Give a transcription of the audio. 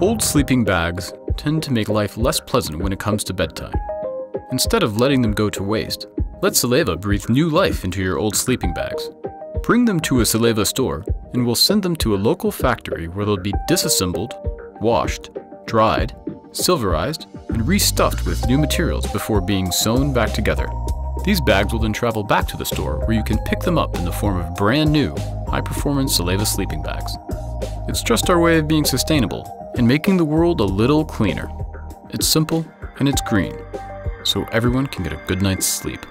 Old sleeping bags tend to make life less pleasant when it comes to bedtime. Instead of letting them go to waste, let Salewa breathe new life into your old sleeping bags. Bring them to a Salewa store and we'll send them to a local factory where they'll be disassembled, washed, dried, silverized, and restuffed with new materials before being sewn back together. These bags will then travel back to the store where you can pick them up in the form of brand new, high performance Salewa sleeping bags. It's just our way of being sustainable and making the world a little cleaner. It's simple and it's green, so everyone can get a good night's sleep.